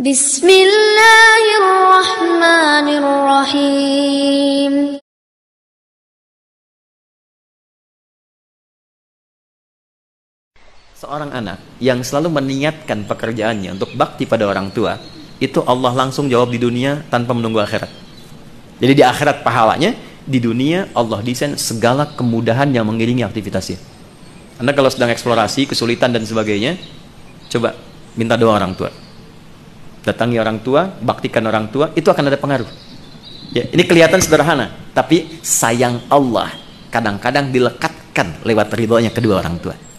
Bismillahirrahmanirrahim. Seorang anak yang selalu meniatkan pekerjaannya untuk bakti pada orang tua, itu Allah langsung jawab di dunia tanpa menunggu akhirat. Jadi di akhirat pahalanya, di dunia Allah desain segala kemudahan yang mengiringi aktivitasnya. Anda kalau sedang eksplorasi, kesulitan dan sebagainya, coba minta doa orang tua Datangi orang tua, baktikan orang tua, itu akan ada pengaruh. Ya, ini kelihatan sederhana, tapi sayang Allah kadang-kadang dilekatkan lewat ridhonya kedua orang tua.